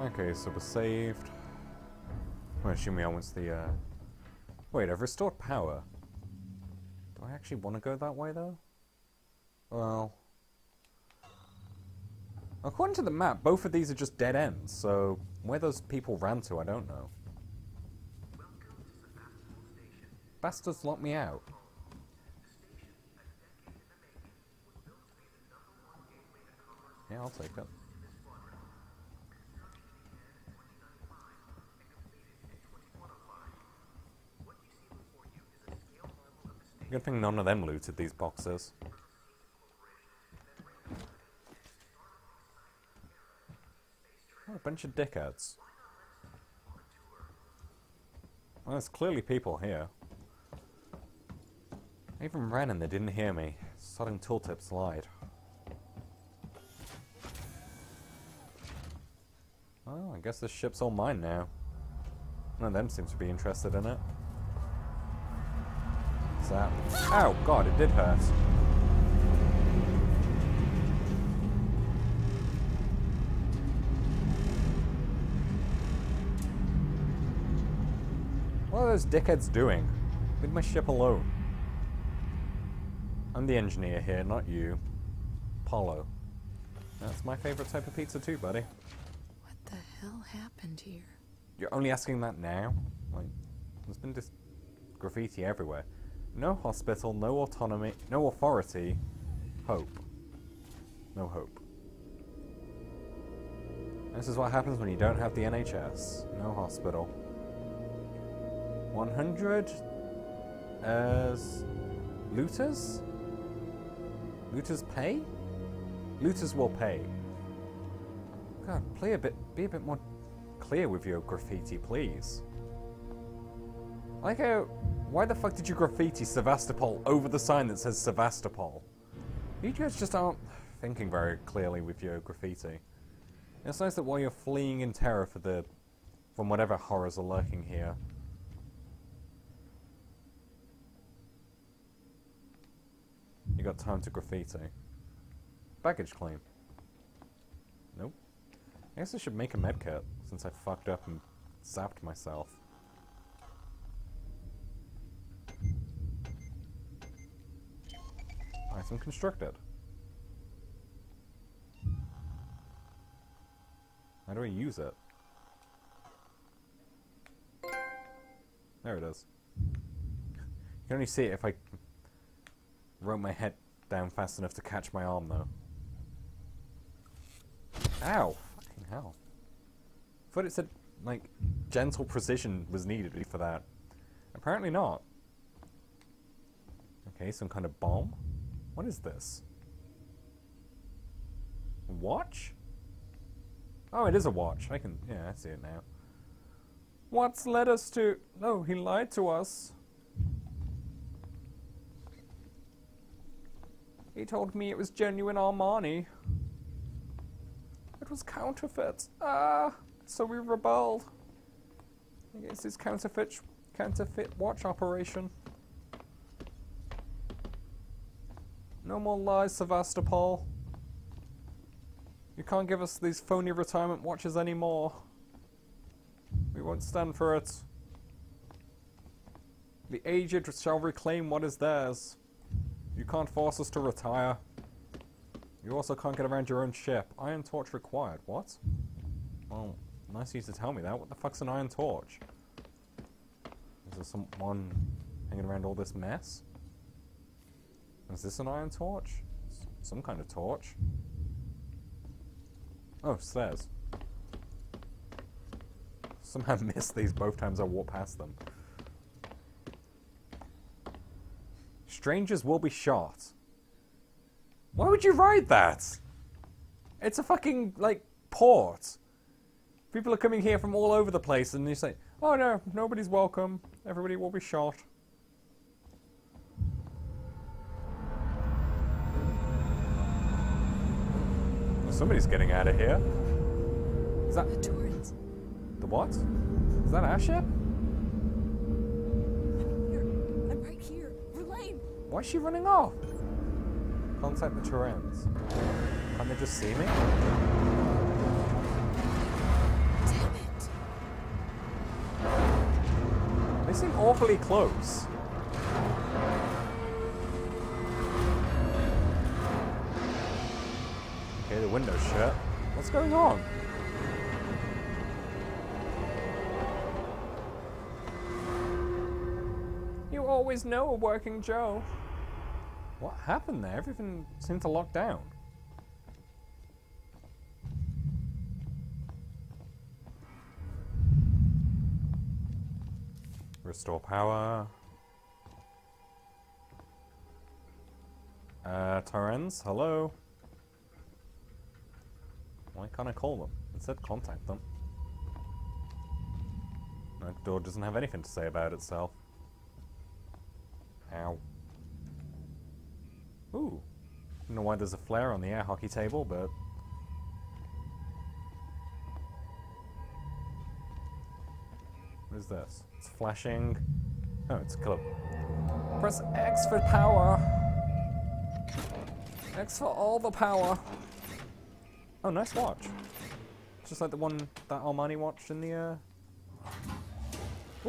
Okay, so we're saved. Well, assuming I want the, uh... Wait, I've restored power. Do I actually want to go that way, though? Well... According to the map, both of these are just dead ends, so where those people ran to, I don't know. Bastards locked me out. Yeah, I'll take it. Good thing none of them looted these boxes. A bunch of dickheads. Well, there's clearly people here. I even ran and they didn't hear me. Sodding tooltips lied. Oh, I guess this ship's all mine now. None of them seems to be interested in it. That? Ow, God, it did hurt. What are those dickheads doing? Leave my ship alone. I'm the engineer here, not you. Paulo. That's my favorite type of pizza too, buddy. What the hell happened here? You're only asking that now? Like, there's been just graffiti everywhere. No hospital, no autonomy, no authority. Hope. No hope. This is what happens when you don't have the NHS. No hospital. 100 as looters? Looters pay? Looters will pay. God, play a bit, be a bit more clear with your graffiti, please. Like how, why the fuck did you graffiti Sevastopol over the sign that says Sevastopol? You guys just aren't thinking very clearly with your graffiti. It's nice that while you're fleeing in terror for the, from whatever horrors are lurking here, you got time to graffiti. Baggage claim. Nope. I guess I should make a medkit, since I fucked up and zapped myself. Item constructed. How do I use it? There it is. You can only see it if I wrote my head down fast enough to catch my arm, though. Ow! Fucking hell. I thought it said, like, gentle precision was needed for that. Apparently not. Okay, some kind of bomb? What is this? Watch? Oh, it is a watch. I can, yeah, I see it now. What's led us to... No, he lied to us. He told me it was genuine Armani. It was counterfeit. Ah, so we rebelled against his counterfeit counterfeit watch operation. No more lies, Sevastopol. You can't give us these phony retirement watches anymore. We won't stand for it. The aged shall reclaim what is theirs. You can't force us to retire. You also can't get around your own ship. Iron torch required. What? Well, nice of you to tell me that. What the fuck's an iron torch? Is there someone hanging around all this mess? Is this an iron torch? Some kind of torch. Oh, stairs. Somehow missed these both times I walked past them. Strangers will be shot. Why would you write that? It's a fucking, like, port. People are coming here from all over the place and you say, oh no, nobody's welcome. Everybody will be shot. Somebody's getting out of here. Is that... The Torrens. The what? Is that our? I'm here. I'm right here. Verlaine! Why is she running off? Contact the Torrens. Can they just see me? Damn it! They seem awfully close. Window's shut. What's going on? You always know a working Joe. What happened there? Everything seemed to lock down. Restore power. Uh, Torrens, hello? Why can't I call them? Instead, contact them. That door doesn't have anything to say about itself. Ow. Ooh. I Don't know why there's a flare on the air hockey table, but... What is this? It's flashing. Oh, it's a club. Press X for power. X for all the power. Oh, nice watch. Just like the one that Armani watched in the, uh...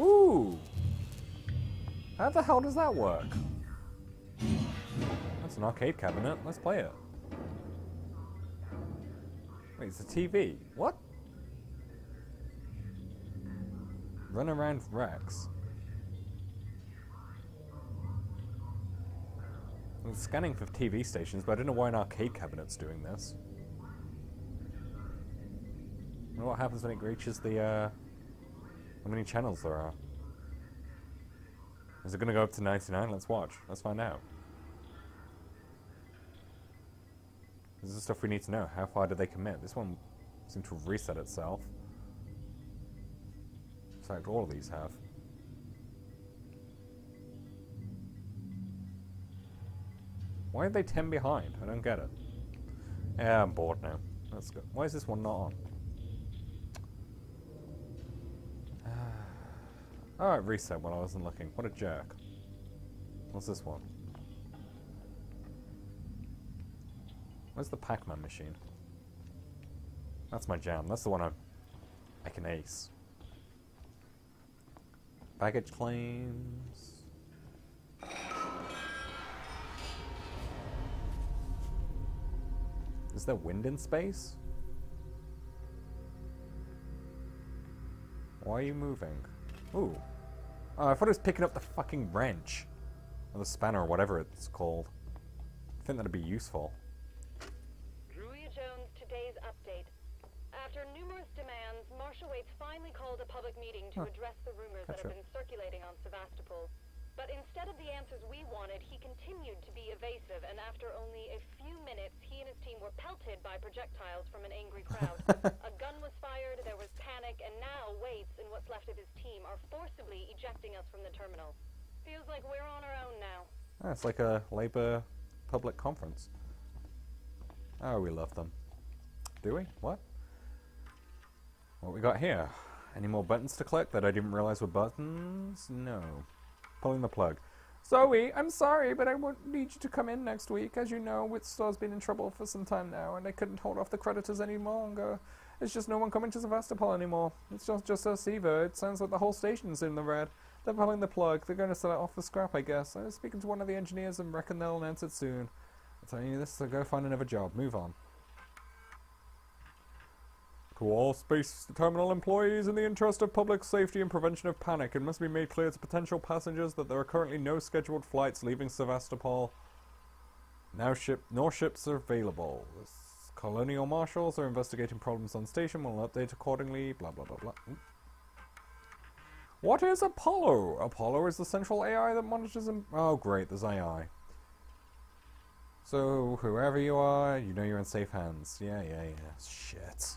Ooh! How the hell does that work? That's an arcade cabinet. Let's play it. Wait, it's a TV. What? Run around Rex. I'm scanning for TV stations, but I don't know why an arcade cabinet's doing this. Wonder what happens when it reaches the, uh... How many channels there are. Is it gonna go up to 99? Let's watch. Let's find out. This is the stuff we need to know. How far did they commit? This one seemed to reset itself. In fact, all of these have. Why are they 10 behind? I don't get it. Yeah, I'm bored now. That's good. Why is this one not on? Oh, it reset when I wasn't looking. What a jerk. What's this one? Where's the Pac-Man machine? That's my jam. That's the one I, I can ace. Baggage claims. Is there wind in space? Why are you moving? Ooh. Oh, I thought it was picking up the fucking wrench. Or the spanner, or whatever it's called. I think that'd be useful. Julia Jones, today's update. After numerous demands, Marshal Waits finally called a public meeting to Huh. address the rumors that have been circulating on Sevastopol. But instead of the answers we wanted, he continued to be evasive, and after only a few minutes, he and his team were pelted by projectiles from an angry crowd. a gun was fired, there was panic, and now Waits and what's left of his team are forcibly ejecting us from the terminal. Feels like we're on our own now. Ah, it's like a Labour public conference. Oh, we love them. Do we? What? What we got here? Any more buttons to click that I didn't realize were buttons? No. Pulling the plug. Zoe, I'm sorry, but I won't need you to come in next week. As you know, Witstore's been in trouble for some time now, and they couldn't hold off the creditors any longer. It's just no one coming to Sevastopol anymore. It's just just us either. It sounds like the whole station's in the red. They're pulling the plug. They're going to sell it off for scrap, I guess. I was speaking to one of the engineers and reckon they'll announce it soon. I'm telling you this, so go find another job. Move on. To all space terminal employees, in the interest of public safety and prevention of panic, it must be made clear to potential passengers that there are currently no scheduled flights leaving Sevastopol. Now ship, nor ships are available. Colonial marshals are investigating problems on station. Will update accordingly. Blah blah blah blah. Oop. What is Apollo? Apollo is the central AI that monitors. Im- oh, great, there's AI. So whoever you are, you know you're in safe hands. Yeah, yeah, yeah. Shit.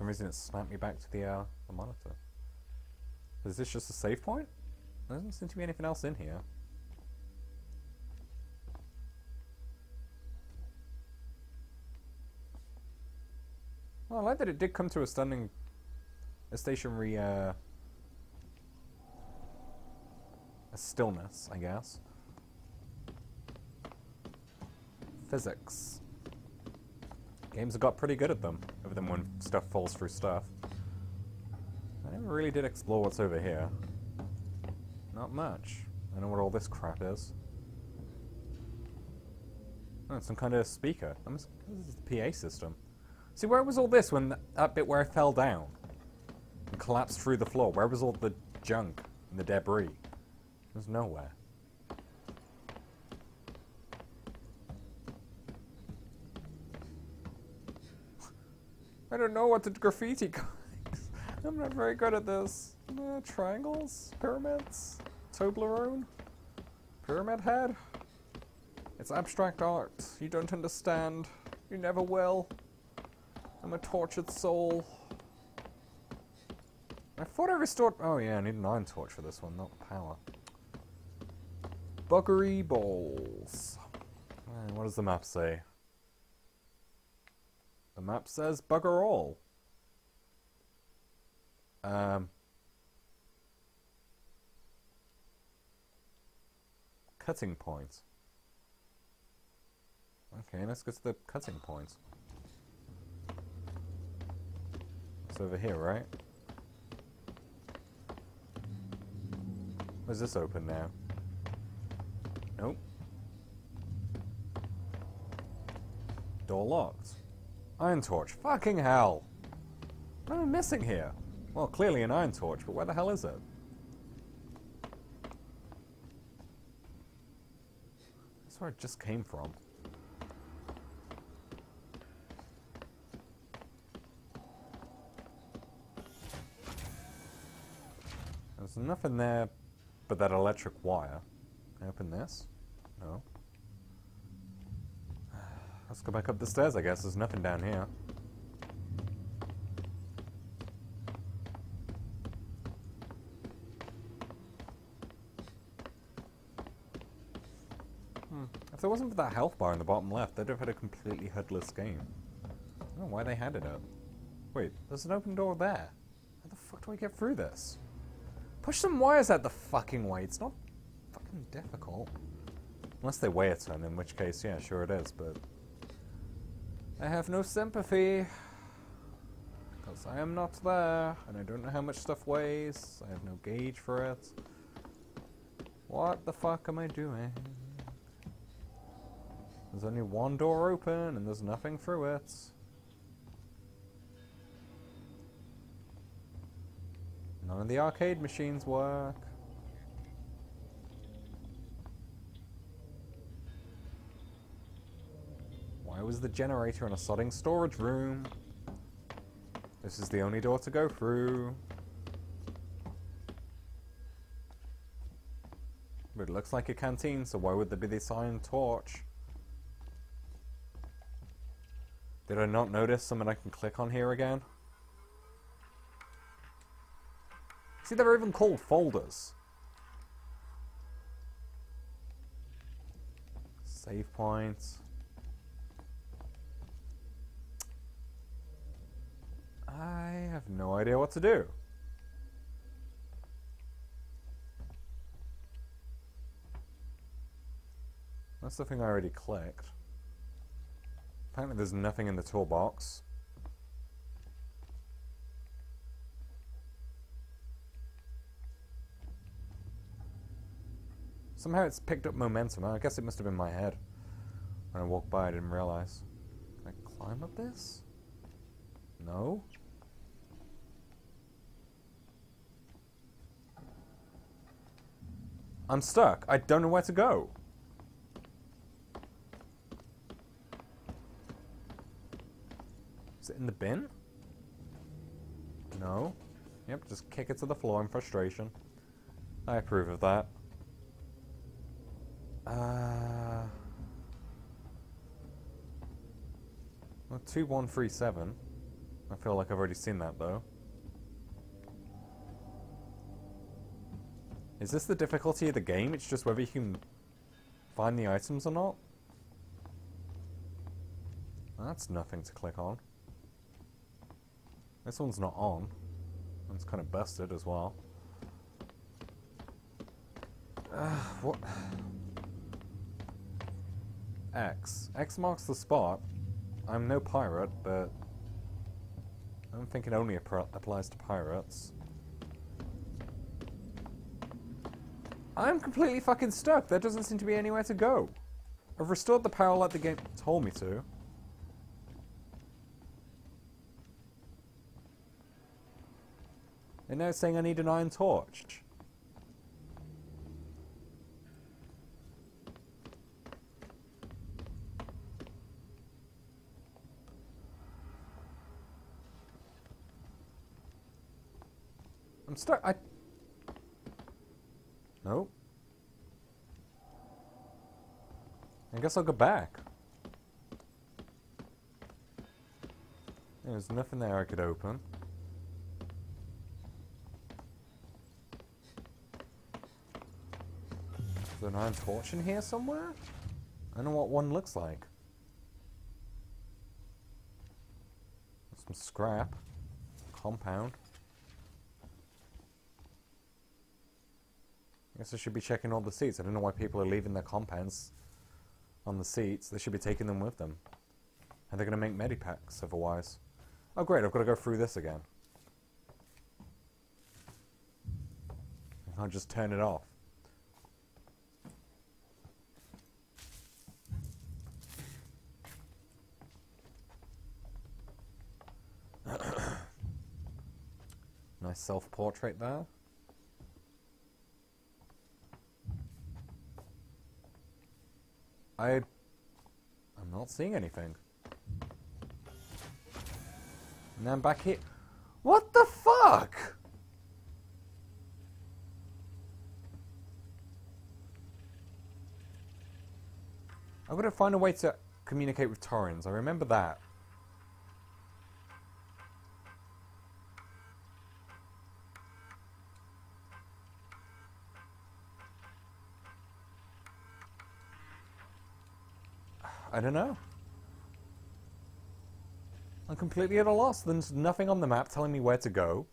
Some reason it snapped me back to the uh, the monitor. Is this just a save point? There doesn't seem to be anything else in here. Well, I like that it did come to a stunning, a stationary, uh, a stillness, I guess. physics. Games have got pretty good at them, other than when stuff falls through stuff. I never really did explore what's over here. Not much. I know what all this crap is. Oh, some kind of speaker. I'm s- This is the PA system. See, where was all this when that bit where I fell down and collapsed through the floor? Where was all the junk and the debris? It was nowhere. I don't know what the graffiti guys. I'm not very good at this. Uh, triangles? Pyramids? Toblerone? Pyramid head? It's abstract art. You don't understand. You never will. I'm a tortured soul. I thought I restored. Oh, yeah, I need an iron torch for this one, not power. Buggery balls. Uh, what does the map say? The map says bugger all. Um. Cutting points. Okay, let's get to the cutting points. It's over here, right? Is this open now? Nope. Door locked. Iron torch. Fucking hell! What am I missing here? Well, clearly an iron torch, but where the hell is it? That's where it just came from. There's nothing there but that electric wire. Can I open this? No. Let's go back up the stairs, I guess. There's nothing down here. Hmm. If there wasn't for that health bar in the bottom left, they'd have had a completely HUDless game. I don't know why they had it up. Wait, there's an open door there. How the fuck do I get through this? Push some wires out the fucking way. It's not fucking difficult. Unless they weigh a ton, in which case, yeah, sure it is, but... I have no sympathy. Because I am not there, and I don't know how much stuff weighs. I have no gauge for it. What the fuck am I doing? There's only one door open, and there's nothing through it. None of the arcade machines work. Why was the generator in a sodding storage room? This is the only door to go through. But it looks like a canteen, so why would there be this iron torch? Did I not notice something I can click on here again? See, they're even called folders. Save points. I have no idea what to do. That's the thing I already clicked. Apparently there's nothing in the toolbox. Somehow it's picked up momentum. I guess it must have been my head. When I walked by, I didn't realize. Can I climb up this? No? I'm stuck. I don't know where to go. Is it in the bin? No. Yep, just kick it to the floor in frustration. I approve of that. Uh, well, 2137. I feel like I've already seen that though. Is this the difficulty of the game? It's just whether you can find the items or not? That's nothing to click on. This one's not on. It's kind of busted as well. Uh, what? X. X marks the spot. I'm no pirate, but I'm thinking only applies to pirates. I'm completely fucking stuck. There doesn't seem to be anywhere to go. I've restored the power like the game told me to. And now it's saying I need an iron torch. I'm stuck. I. Nope. I guess I'll go back. There's nothing there I could open. Is an iron torch in here somewhere? I know what one looks like. Some scrap. Compound. Guess I should be checking all the seats. I don't know why people are leaving their compounds on the seats. They should be taking them with them. And they're going to make medipacks otherwise. Oh great, I've got to go through this again. I can't just turn it off. nice self-portrait there. I... I'm not seeing anything. And then back here... What the fuck? I'm gonna find a way to communicate with Torrens. I remember that. I don't know. I'm completely at a loss. There's nothing on the map telling me where to go.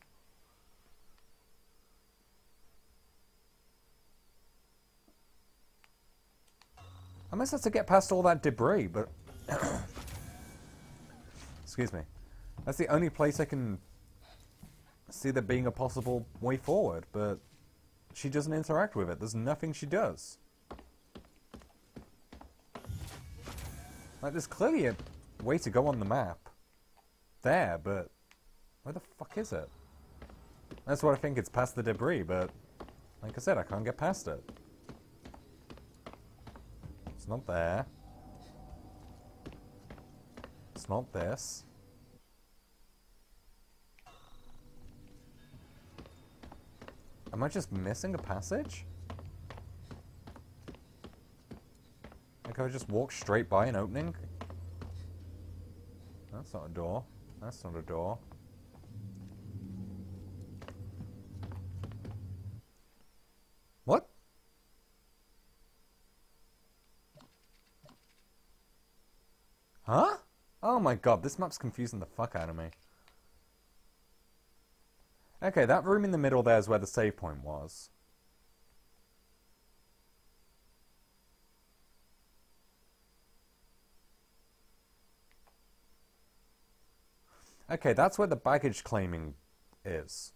I must have to get past all that debris, but... Excuse me. That's the only place I can see there being a possible way forward, but she doesn't interact with it. There's nothing she does. Like, there's clearly a way to go on the map. There, but where the fuck is it? That's what I think it's past the debris, but like I said, I can't get past it. It's not there. It's not this. Am I just missing a passage? Like I just walk straight by an opening? That's not a door. That's not a door. What? Huh? Oh my god, this map's confusing the fuck out of me. Okay, that room in the middle there is where the save point was. Okay, that's where the baggage claiming is.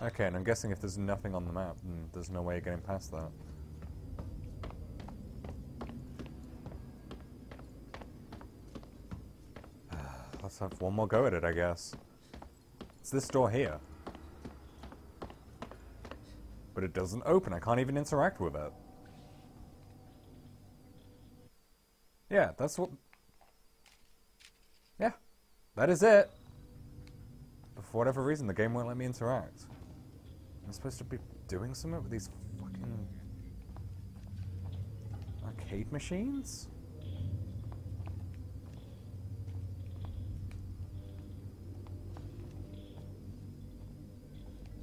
Okay, and I'm guessing if there's nothing on the map, then there's no way of getting past that. Let's have one more go at it, I guess. It's this door here. But it doesn't open. I can't even interact with it. Yeah, that's what... Yeah, that is it. But for whatever reason, the game won't let me interact. I'm supposed to be doing something with these fucking... arcade machines?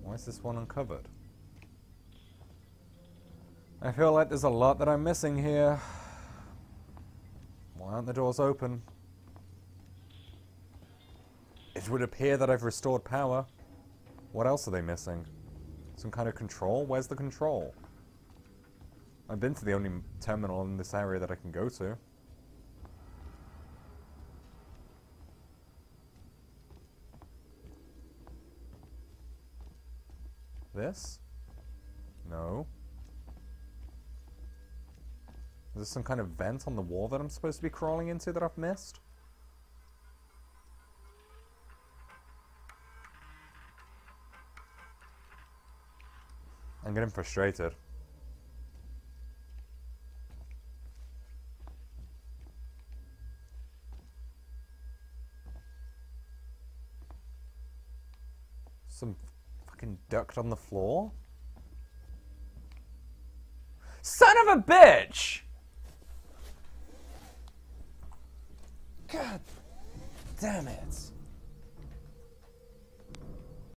Why is this one uncovered? I feel like there's a lot that I'm missing here. The doors open? It would appear that I've restored power. What else are they missing? Some kind of control? Where's the control? I've been to the only terminal in this area that I can go to. This? No. Is there some kind of vent on the wall that I'm supposed to be crawling into that I've missed? I'm getting frustrated. Some fucking duct on the floor? Son of a bitch! God damn it.